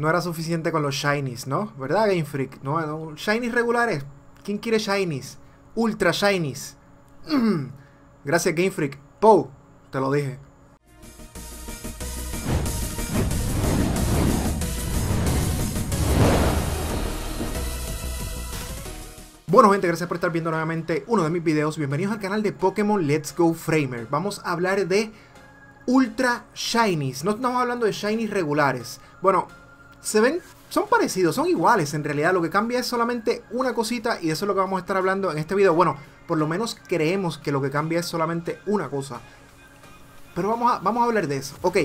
no era suficiente con los shinies, ¿no? ¿Verdad, Game Freak? No, no shinies regulares. ¿Quién quiere shinies? Ultra shinies. Gracias, Game Freak. Poe, te lo dije. Bueno gente, gracias por estar viendo nuevamente uno de mis videos. Bienvenidos al canal de Pokémon Let's Go Framer. Vamos a hablar de Ultra Shinies. No estamos hablando de Shinies regulares. Bueno, se ven, son parecidos, son iguales en realidad. Lo que cambia es solamente una cosita y eso es lo que vamos a estar hablando en este video. Bueno, por lo menos creemos que lo que cambia es solamente una cosa. Pero vamos a, vamos a hablar de eso. Ok,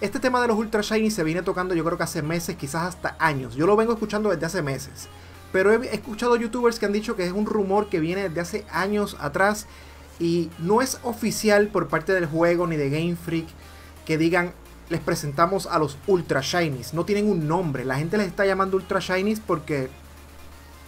este tema de los Ultra Shinies se viene tocando yo creo que hace meses, quizás hasta años. Yo lo vengo escuchando desde hace meses. Pero he escuchado youtubers que han dicho que es un rumor que viene desde hace años atrás y no es oficial por parte del juego ni de Game Freak que digan les presentamos a los Ultra Shinies. No tienen un nombre. La gente les está llamando Ultra Shinies porque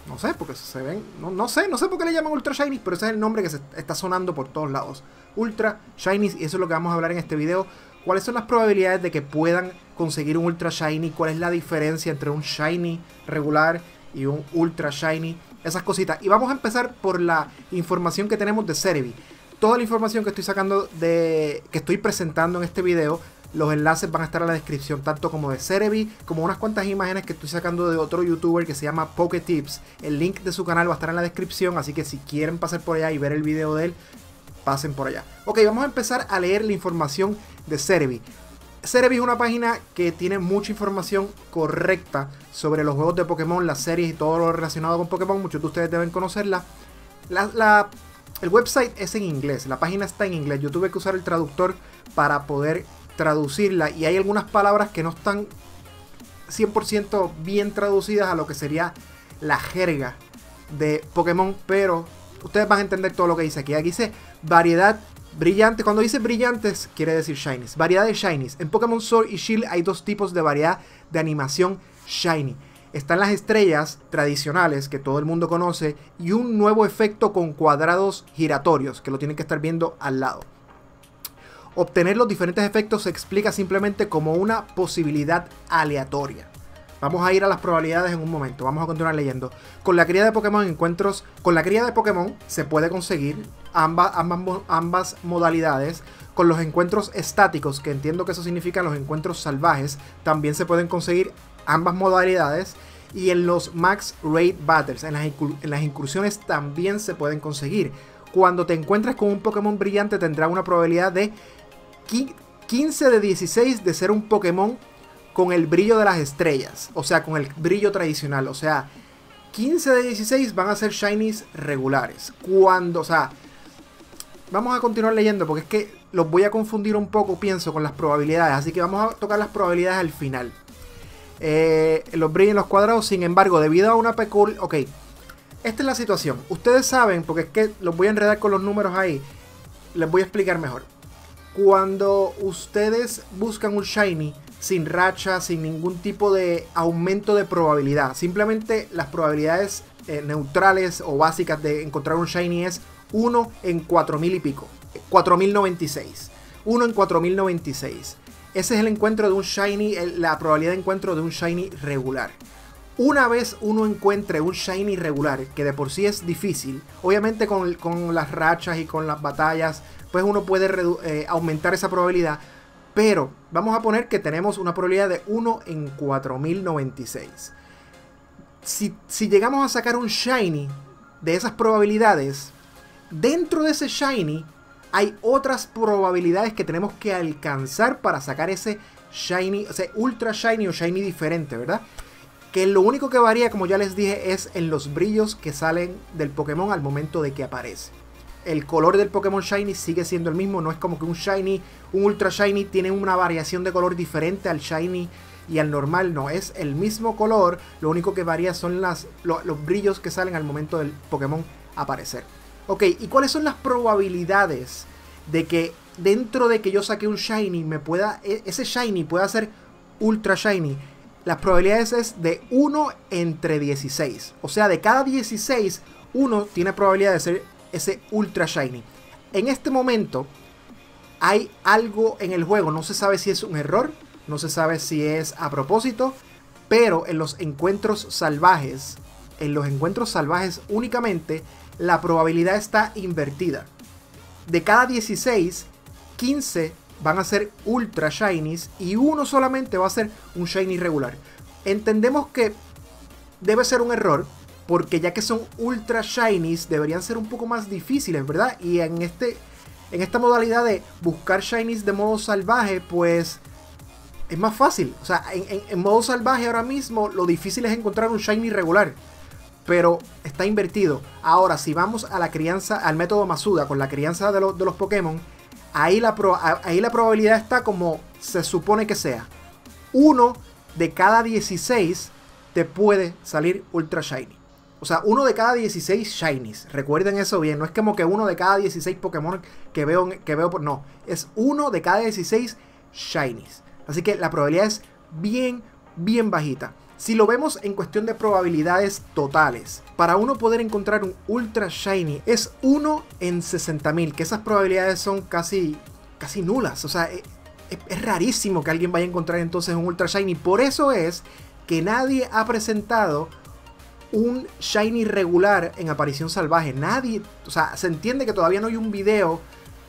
no sé, porque se ven. No, sé, no sé por qué le llaman Ultra Shinies, pero ese es el nombre que se está sonando por todos lados. Ultra Shinies, y eso es lo que vamos a hablar en este video. ¿Cuáles son las probabilidades de que puedan conseguir un Ultra Shiny? ¿Cuál es la diferencia entre un Shiny regular y un ultra shiny, esas cositas. Y vamos a empezar por la información que tenemos de Cerebi. Toda la información que estoy sacando de que estoy presentando en este video, los enlaces van a estar en la descripción, tanto como de Cerebi, como unas cuantas imágenes que estoy sacando de otro youtuber que se llama Poketips. El link de su canal va a estar en la descripción, así que si quieren pasar por allá y ver el video de él, pasen por allá. Ok, vamos a empezar a leer la información de Cerebi. Cerebi es una página que tiene mucha información correcta sobre los juegos de Pokémon, las series y todo lo relacionado con Pokémon. Muchos de ustedes deben conocerla. el website es en inglés, la página está en inglés. Yo tuve que usar el traductor para poder traducirla y hay algunas palabras que no están 100% bien traducidas a lo que sería la jerga de Pokémon, pero ustedes van a entender todo lo que dice aquí. Aquí dice variedad Brillante, cuando dice brillantes, quiere decir shinies. Variedad de shinies. En Pokémon Sword y Shield hay dos tipos de variedad de animación shiny. Están las estrellas tradicionales que todo el mundo conoce y un nuevo efecto con cuadrados giratorios que lo tienen que estar viendo al lado. Obtener los diferentes efectos se explica simplemente como una posibilidad aleatoria. Vamos a ir a las probabilidades en un momento. Vamos a continuar leyendo. Con la cría de Pokémon encuentros. Con la cría de Pokémon se puede conseguir ambas, ambas, modalidades. Con los encuentros estáticos, que entiendo que eso significa los encuentros salvajes, también se pueden conseguir ambas modalidades. Y en los Max Raid Battles, en las, en las incursiones también se pueden conseguir. Cuando te encuentres con un Pokémon brillante tendrá una probabilidad de 15 de 16 de ser un Pokémon con el brillo de las estrellas, o sea, con el brillo tradicional, o sea, 15 de 16 van a ser shinies regulares. Cuando, o sea, vamos a continuar leyendo porque es que los voy a confundir un poco, pienso, con las probabilidades, así que vamos a tocar las probabilidades al final. Eh, los brillos en los cuadrados, sin embargo, debido a una pecul... Ok, esta es la situación. Ustedes saben, porque es que los voy a enredar con los números ahí, les voy a explicar mejor. Cuando ustedes buscan un shiny, sin racha, sin ningún tipo de aumento de probabilidad. Simplemente las probabilidades eh, neutrales o básicas de encontrar un shiny es 1 en 4000 y pico. 4096. 1 en 4096. Ese es el encuentro de un shiny, la probabilidad de encuentro de un shiny regular. Una vez uno encuentre un shiny regular, que de por sí es difícil, obviamente con, las rachas y con las batallas, pues uno puede eh, aumentar esa probabilidad, pero vamos a poner que tenemos una probabilidad de 1 en 4096. Si, si llegamos a sacar un shiny de esas probabilidades, dentro de ese shiny hay otras probabilidades que tenemos que alcanzar para sacar ese shiny, o sea, ultra shiny o shiny diferente, ¿verdad? Que lo único que varía, como ya les dije, es en los brillos que salen del Pokémon al momento de que aparece el color del Pokémon Shiny sigue siendo el mismo. No es como que un Shiny, un Ultra Shiny tiene una variación de color diferente al Shiny y al normal. No, es el mismo color. Lo único que varía son las, los brillos que salen al momento del Pokémon aparecer. Ok, ¿y cuáles son las probabilidades de que dentro de que yo saque un Shiny me pueda, e, ese Shiny pueda ser Ultra Shiny? Las probabilidades es de 1 entre 16. O sea, de cada 16, uno tiene probabilidad de ser ese Ultra Shiny. En este momento hay algo en el juego, no se sabe si es un error, no se sabe si es a propósito, Pero en los encuentros salvajes, en los encuentros salvajes únicamente, la probabilidad está invertida. De cada 16, 15 van a ser ultra shinies y uno solamente va a ser un shiny regular. Entendemos que debe ser un error porque ya que son ultra shinies deberían ser un poco más difíciles, ¿verdad? Y en este en esta modalidad de buscar shinies de modo salvaje, pues es más fácil. O sea, en, modo salvaje ahora mismo lo difícil es encontrar un shiny regular. Pero está invertido. Ahora, si vamos a la crianza, al método Masuda, con la crianza de, de los Pokémon, ahí la, ahí la probabilidad está como se supone que sea. Uno de cada 16 te puede salir Ultra Shiny. O sea, uno de cada 16 Shinies. Recuerden eso bien. No es como que uno de cada 16 Pokémon que veo, que veo. No, es uno de cada 16 Shinies. Así que la probabilidad es bien, bien bajita. Si lo vemos en cuestión de probabilidades totales, para uno poder encontrar un Ultra Shiny es 1 en 60.000, que esas probabilidades son casi, casi nulas. O sea, es, es, rarísimo que alguien vaya a encontrar entonces un Ultra Shiny. Por eso es que nadie ha presentado un Shiny regular en aparición salvaje. Nadie, o sea, se entiende que todavía no hay un video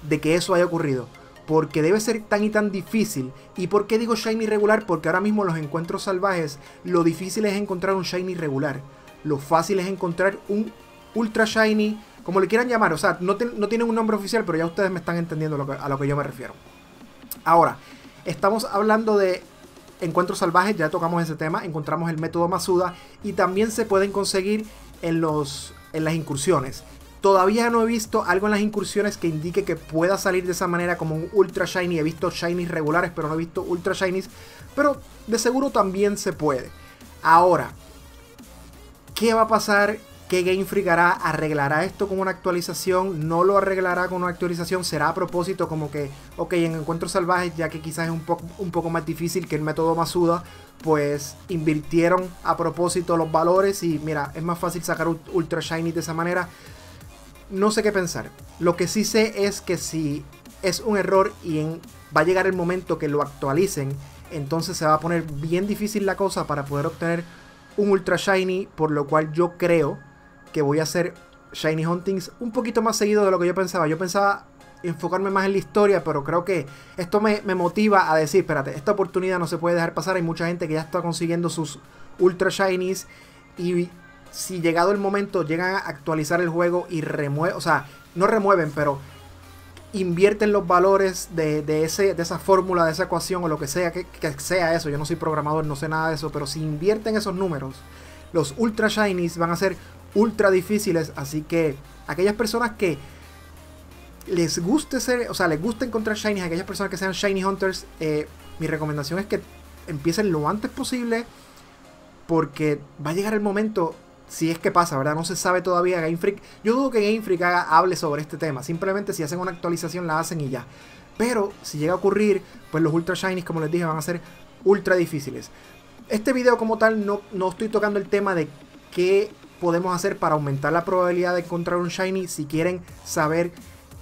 de que eso haya ocurrido porque debe ser tan y tan difícil. ¿Y por qué digo shiny regular? Porque ahora mismo los encuentros salvajes, lo difícil es encontrar un shiny regular. Lo fácil es encontrar un ultra shiny, como le quieran llamar. O sea, no, no tienen un nombre oficial, pero ya ustedes me están entendiendo a lo que yo me refiero. Ahora, estamos hablando de encuentros salvajes, ya tocamos ese tema, encontramos el método Masuda y también se pueden conseguir en, los, en las incursiones. Todavía no he visto algo en las incursiones que indique que pueda salir de esa manera como un Ultra Shiny. He visto Shinies regulares, pero no he visto Ultra Shinies. Pero de seguro también se puede. Ahora, ¿qué va a pasar? ¿Qué Game Freak hará? ¿Arreglará esto con una actualización? ¿No lo arreglará con una actualización? ¿Será a propósito como que, ok, en Encuentros Salvajes, ya que quizás es un, poco, más difícil que el método Masuda, pues invirtieron a propósito los valores y mira, es más fácil sacar Ultra Shiny de esa manera no sé qué pensar. Lo que sí sé es que si es un error y va a llegar el momento que lo actualicen, entonces se va a poner bien difícil la cosa para poder obtener un Ultra Shiny, por lo cual yo creo que voy a hacer Shiny Huntings un poquito más seguido de lo que yo pensaba. Yo pensaba enfocarme más en la historia, pero creo que esto me, me motiva a decir, espérate, esta oportunidad no se puede dejar pasar. Hay mucha gente que ya está consiguiendo sus Ultra Shinies y si llegado el momento llegan a actualizar el juego y remueven, o sea, no remueven, pero invierten los valores de, ese, de esa fórmula, de esa ecuación o lo que sea que, sea eso. Yo no soy programador, no sé nada de eso, pero si invierten esos números, los ultra shinies van a ser ultra difíciles. Así que aquellas personas que les guste ser, o sea, les gusta encontrar shinies, aquellas personas que sean shiny hunters, eh, mi recomendación es que empiecen lo antes posible porque va a llegar el momento si es que pasa, ¿verdad? No se sabe todavía Game Freak. Yo dudo que Game Freak haga, hable sobre este tema. Simplemente si hacen una actualización la hacen y ya. Pero si llega a ocurrir, pues los Ultra Shinies, como les dije, van a ser ultra difíciles. Este video como tal no, no estoy tocando el tema de qué podemos hacer para aumentar la probabilidad de encontrar un Shiny. Si quieren saber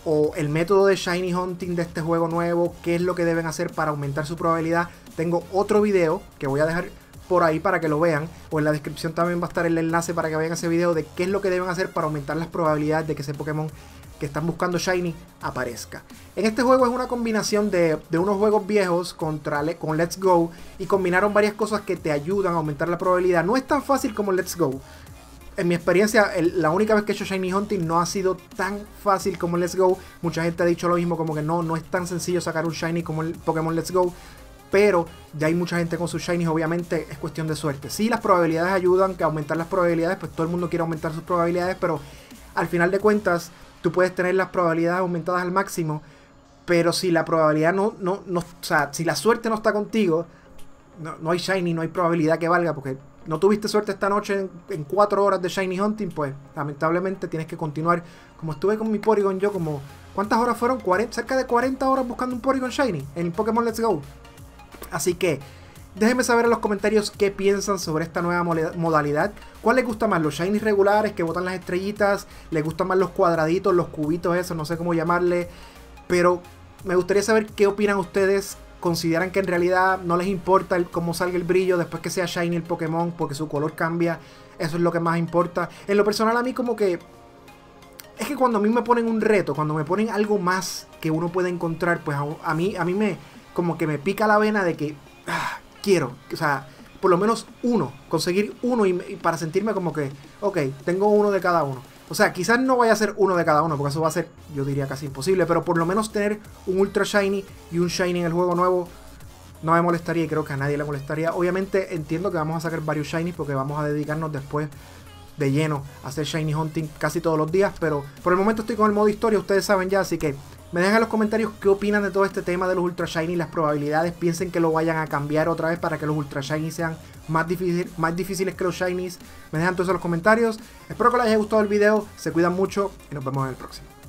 o el método de Shiny Hunting de este juego nuevo, qué es lo que deben hacer para aumentar su probabilidad, tengo otro video que voy a dejar por ahí para que lo vean. O en la descripción también va a estar el enlace para que vean ese video de qué es lo que deben hacer para aumentar las probabilidades de que ese Pokémon que están buscando Shiny aparezca. En este juego es una combinación de, unos juegos viejos contra con Let's Go y combinaron varias cosas que te ayudan a aumentar la probabilidad. No es tan fácil como Let's Go. En mi experiencia, la única vez que he hecho Shiny Hunting no ha sido tan fácil como Let's Go. Mucha gente ha dicho lo mismo, como que no, no es tan sencillo sacar un Shiny como el Pokémon Let's Go pero ya hay mucha gente con sus shinies, obviamente es cuestión de suerte. Sí, las probabilidades ayudan, que aumentar las probabilidades, pues todo el mundo quiere aumentar sus probabilidades, pero al final de cuentas tú puedes tener las probabilidades aumentadas al máximo, pero si la probabilidad no, no, no o sea, si la suerte no está contigo, no, hay shiny, no hay probabilidad que valga, porque no tuviste suerte esta noche en, cuatro horas de shiny hunting, pues lamentablemente tienes que continuar. Como estuve con mi Porygon yo, como, ¿cuántas horas fueron? 40, cerca de 40 horas buscando un Porygon shiny en Pokémon Let's Go. Así que déjenme saber en los comentarios qué piensan sobre esta nueva modalidad. ¿Cuál les gusta más? ¿Los shinies regulares que botan las estrellitas? ¿Les gustan más los cuadraditos, los cubitos esos? No sé cómo llamarle. Pero me gustaría saber qué opinan ustedes. consideran que en realidad no les importa cómo salga el brillo después que sea shiny el Pokémon porque su color cambia. Eso es lo que más importa. En lo personal a mí como que... Es que cuando a mí me ponen un reto, cuando me ponen algo más que uno puede encontrar, pues a, mí, a mí me... Como que me pica la vena de que... Ah, quiero. O sea, por lo menos uno. Conseguir uno y, para sentirme como que... Ok, tengo uno de cada uno. O sea, quizás no vaya a ser uno de cada uno, porque eso va a ser, yo diría, casi imposible. Pero por lo menos tener un Ultra Shiny y un Shiny en el juego nuevo no me molestaría y creo que a nadie le molestaría. Obviamente entiendo que vamos a sacar varios Shinies porque vamos a dedicarnos después de lleno a hacer Shiny Hunting casi todos los días. Pero por el momento estoy con el modo historia, ustedes saben ya, así que me dejan en los comentarios qué opinan de todo este tema de los Ultra Shiny, las probabilidades, piensen que lo vayan a cambiar otra vez para que los Ultra Shiny sean más, más difíciles que los Shinies. Me dejan todos en los comentarios. Espero que les haya gustado el video, se cuidan mucho y nos vemos en el próximo.